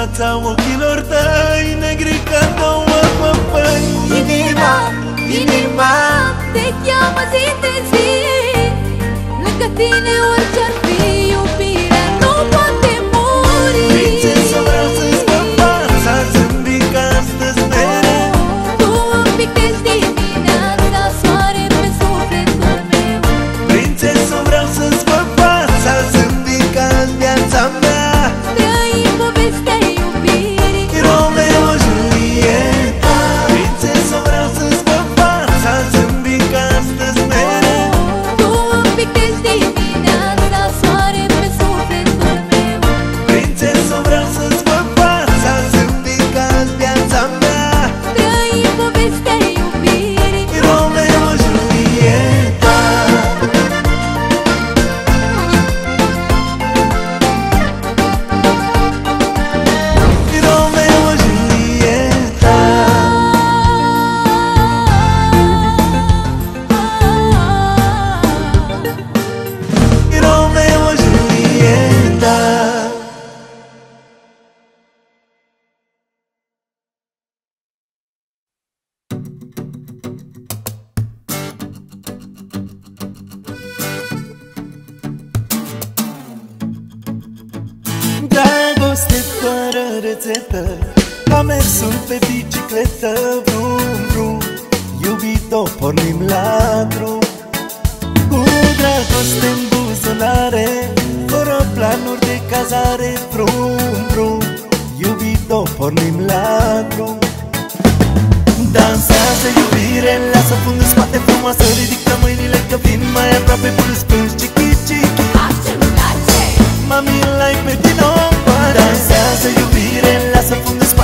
Dulceața ochilor tăi, negri ca două păpăi Inima, inima, Te cheamă zi de zi Lângă tine orice-ar fi Iubirea fără rețetă Ca mersul pe bicicletă Vrum, vrum. Iubito, pornim la drum. Cu dragoste în buzunare Fără planuri de cazare Vrum, vrum. Iubito, pornim la drum. Dansează iubire, lasă fundul în spate frumoasă Ridică mâinile că vin mai aproape Plâns, plâns, chichi, chichi Mami, like pe tine Dansează iubire, lasă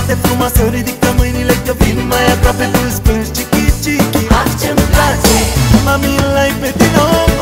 fundul în spate frumoasă Ridică mâinile că vin mai aproape Plâns, plâns, chichi, chichi Mami, like pe tine Să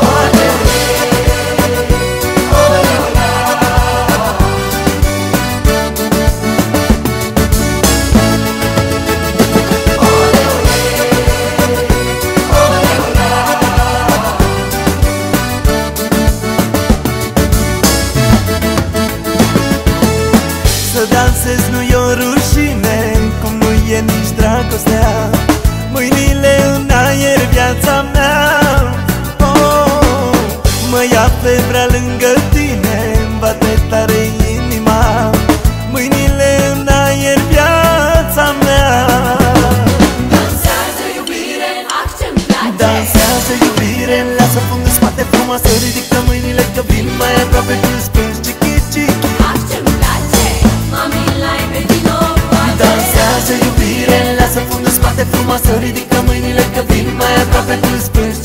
spate frumoasă Ridică mâinile că vin mai aproape Plâns, plâns, chichi, chichi Mami, lai pe din nou Dansează iubire, lasă fundul în spate frumoasă Ridică mâinile că vin mai aproape Plâns, plâns,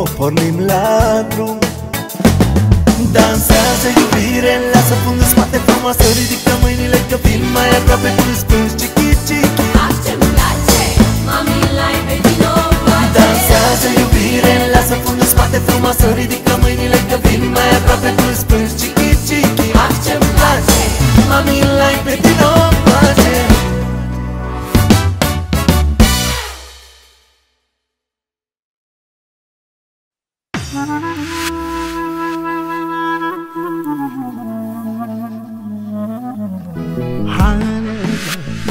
Iubito, pornim la drum. Dansează iubire, lasă fundul spate frumoasă Ridică mâinile că vin mai aproape Plâns, plâns, chichi, chichi Ac ce-mi place Mami, like pe tine o place. Dansează iubire, lasă fundul spate frumoasă Ridică mâinile că vin mai aproape Plâns, plâns, chichi, chichi Ac ce-mi place Mami, like pe tine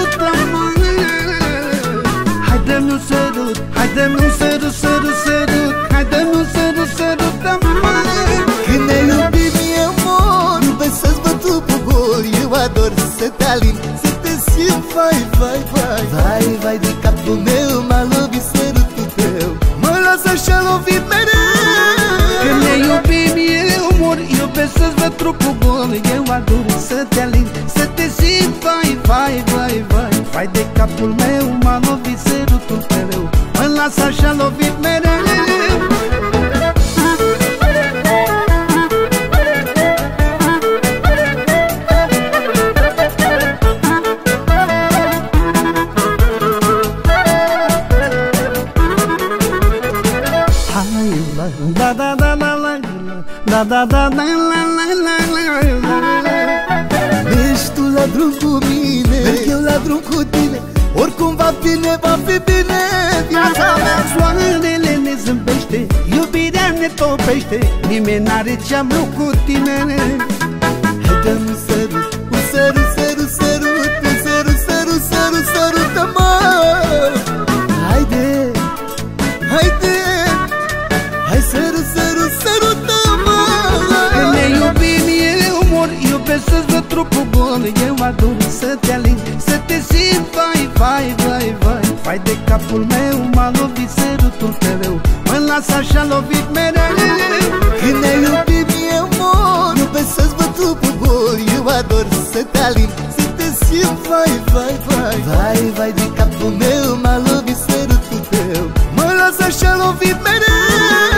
reclamar. Nimeni n-are ce-am eu cu tine. Haide-mi un sărut, un sărut, sărut, sărut Un sărut, sărut, sărut, sărută-mă Haide, haide Hai sărut, sărut, sărută-mă Când ne iubim eu mor Iubesc să-ți văd trupul gol Eu ador să te alin Să te simt vai, vai, vai, vai. Vai de capul meu M-a lovit sărutul tău. Mă las așa lovit mereu você tá lindo Se vai, vai, vai. Vai, vai de capo meu, maluco, ser o teu Mano, essa chama o viverão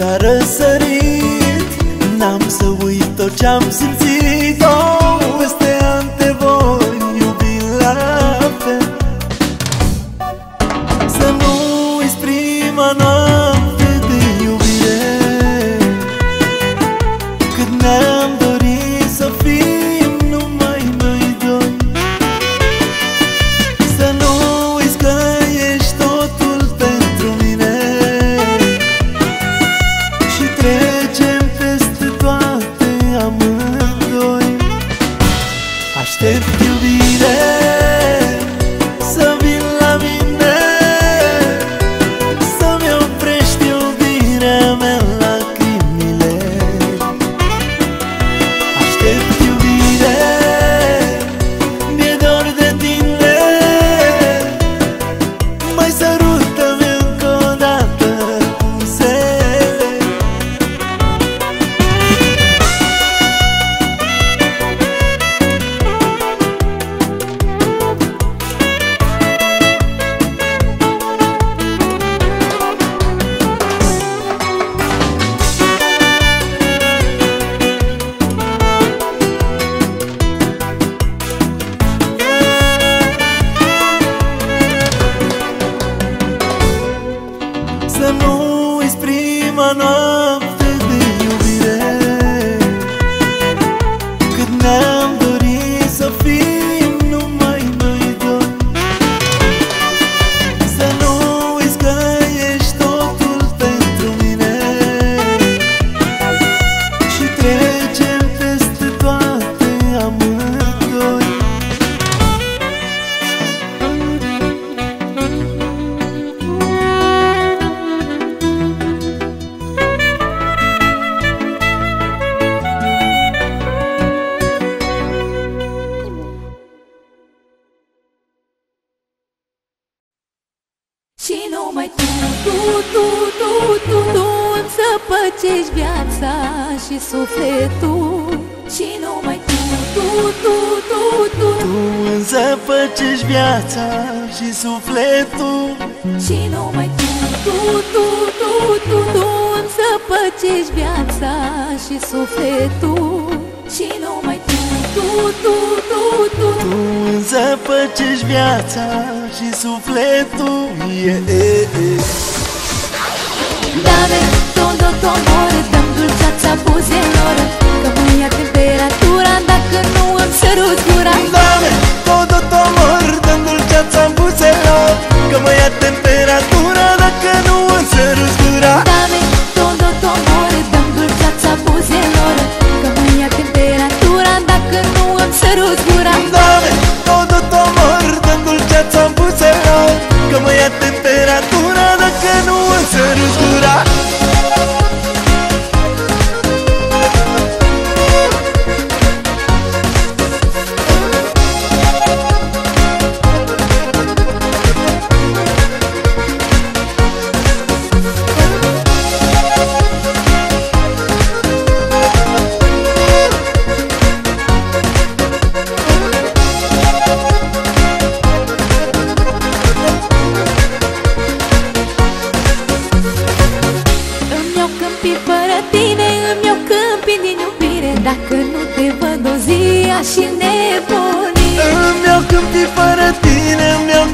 la răsărit. N-am să uit tot ce-am simțit. tu, tu, tu, tu îmi să păcești viața și sufletul Și numai tu, tu, tu, tu, tu Tu să păcești viața și sufletul e, e, e. Dale, tondo, tomore, dăm dulceața buzelor Că mâine temperatura dacă nu îmi sărut gura Dale, tondo, tomor, dăm dulceața buzelor Că mă ia temperatura dacă nu înțelegi gura. Dame todo tu amor Dăm dulceața buzelor. Că ia temperatura Dacă nu înțelegi gura. Dame todo tu amor Dăm dulceața buzelor. Că mânia o câmpii fără tine Îmi iau câmpii din iubire. Dacă nu te văd o zi aș și nebuni Îmi iau câmpii fără tine Îmi iau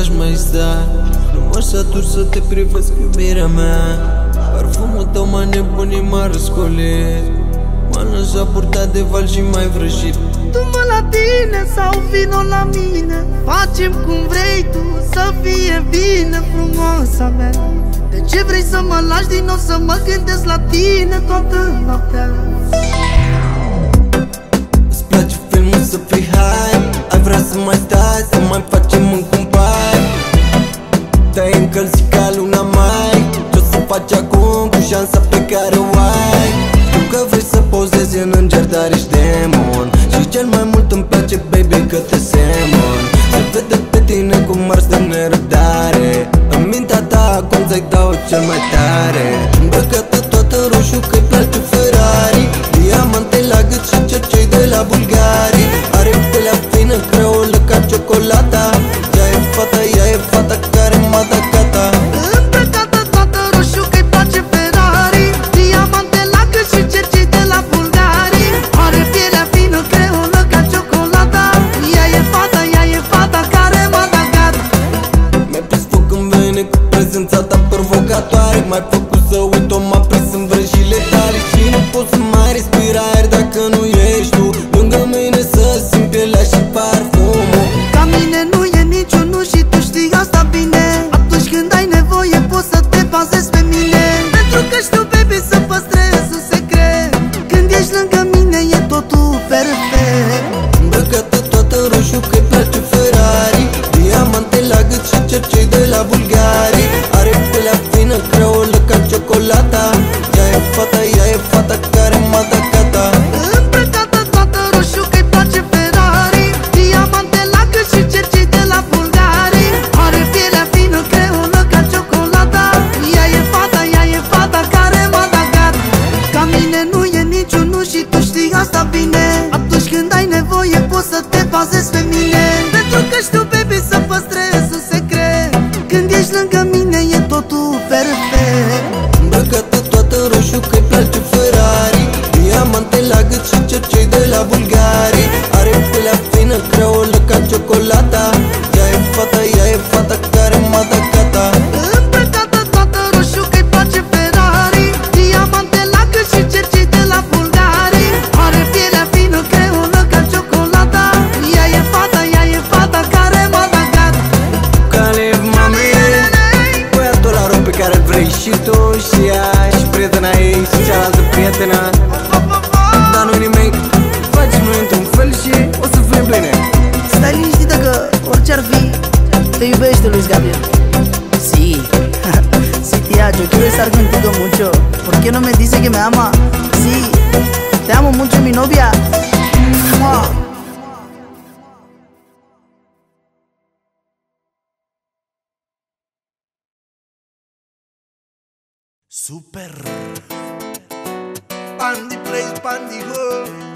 aș mai sta. Nu m-aș satur să te privesc, iubirea mea. Parfumul tău m-a nebunit, m-a răscolit. M-a lăsat purtat de val și mai vrăjit. Du-mă la tine sau vino la mine. Facem cum vrei tu să fie bine frumoasa mea. De ce vrei să mă lași din nou să mă gândesc la tine toată noaptea? Îți place filmul să fii hai Ai vrea să mai stai, să mai facem un te încălzi ca luna mai. Ce o să faci acum cu șansa pe care o amo mucho mi novia. ¡Mua! Super Pandy Place Pandy Girl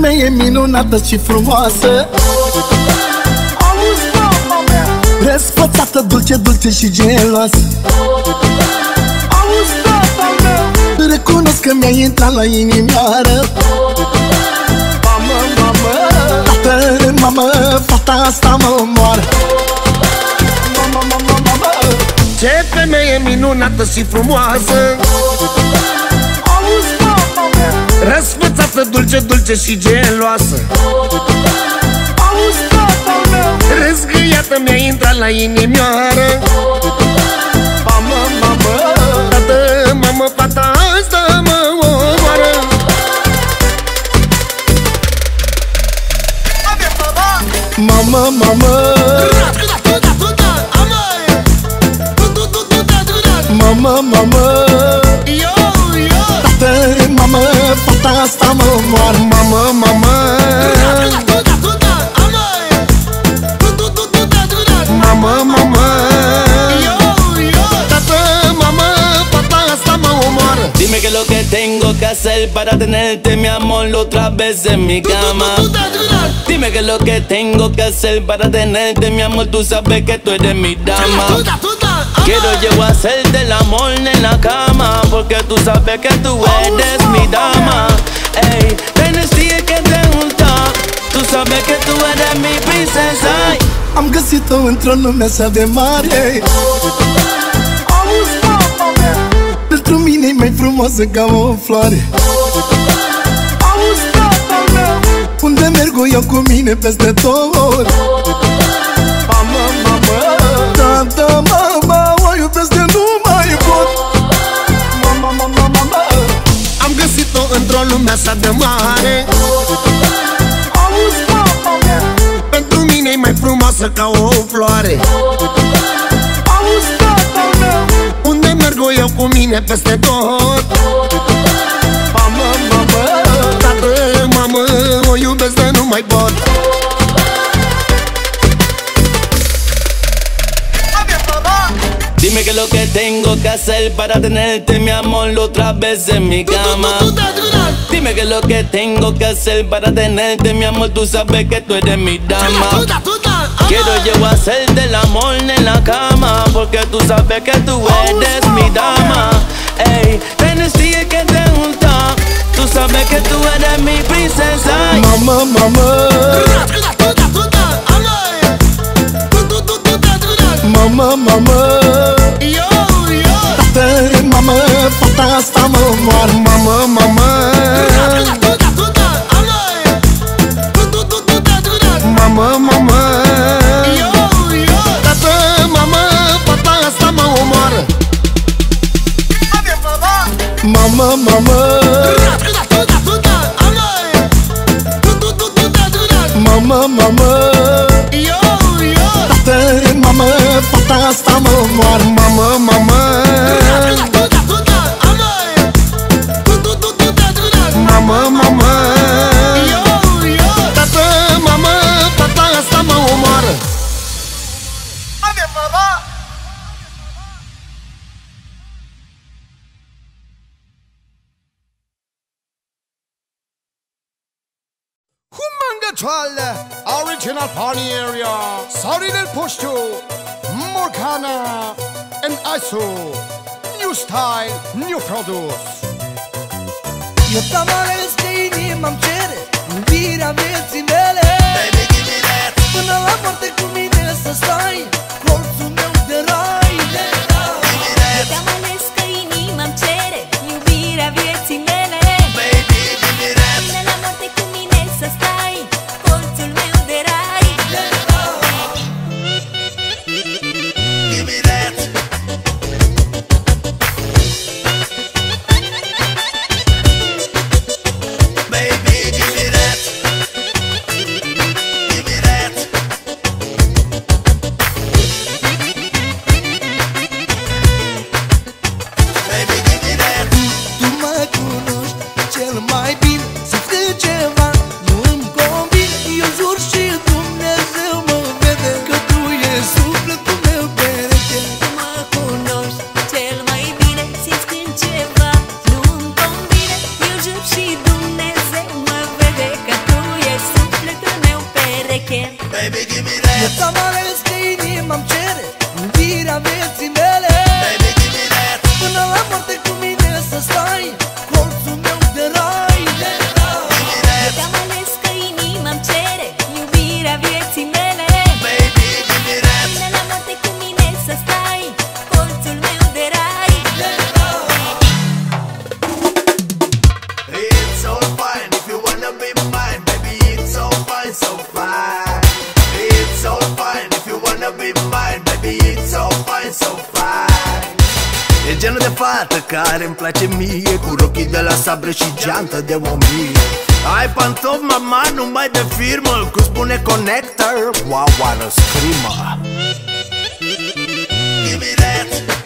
Ce femeie minunată și frumoasă. Auzi, mama mea. Răsfățată, dulce, dulce și geloasă Auzi, tata mea Recunosc că mi-ai intrat la inimioară. Mamă, mamă. Tată, mamă, fata asta mă omoară. Mamă, mamă, mamă. Ce femeie minunată și frumoasă. Auzi, mama mea Răsfățată, dulce, dulce și geloasă. Auzi, tata meu. Răzgâiată mi-a intrat la inimioară. Mamă, mamă Tată, mamă, fata asta mă omoară. Mamă, mamă Mamă, hacer para tenerte mi amor otra vez en mi cama. Dime qué es lo que tengo que hacer para tenerte mi amor, tú sabes que tú eres mi dama. Quiero yo hacerte el amor en la cama Porque tú sabes que tú eres mi dama. Ey, tienes que te gusta. Tú sabes que tú eres mi princesa. Am găsit-o într-o lume așa de mare Auzi, mama mea Pentru mine e mai frumoasă ca o floare. Auzi, tata meu. Unde merg o iau cu mine peste tot? Mamă, mamă. Tata, mama, o iubesc de nu mai pot. Mama, mama, mama Am găsit-o într-o lume așa de mare. Auzi, mama mea Pentru mine e mai frumoasă ca o floare cu mine peste tot. Mamă, mamă Tată, mamă O iubesc de nu mai pot. Dime qué es lo que tengo que hacer para tenerte mi amor otra vez en mi cama. Dime qué es lo que tengo que hacer para tenerte mi amor, tú sabes que tú eres mi dama Quiero yo hacerte el amor en la cama Porque tú sabes que tú eres mi dama. Ey, tienes que te gusta. Tú sabes que tú eres mi princesa. Mamă, mamă Mamă, mamă Tată, mamă, fata asta mă omoară Mamă, mamă mama. mama de firmă cu spune connector. Wow, oară scrimă. Give me that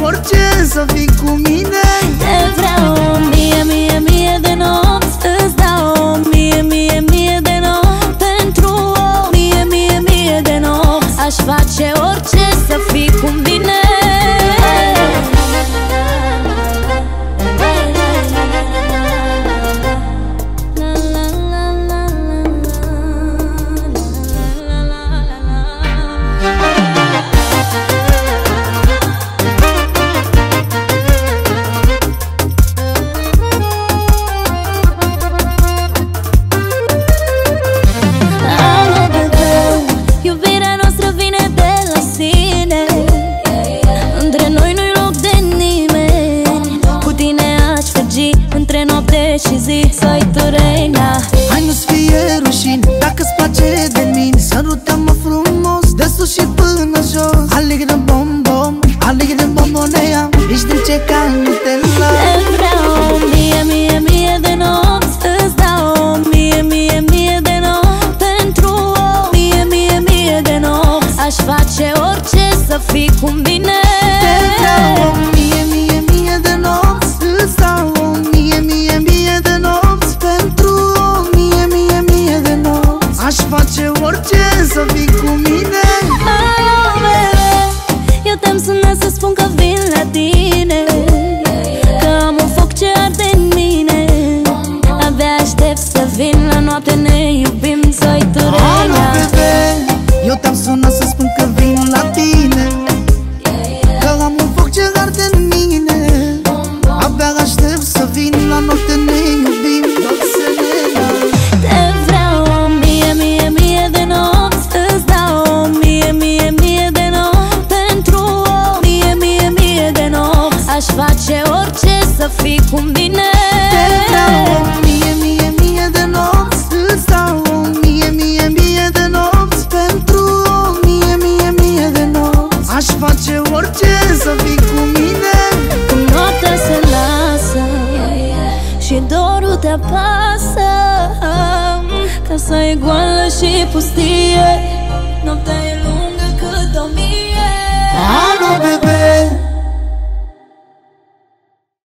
orice să fii cu mine. Te vreau mie, mie, mie de noi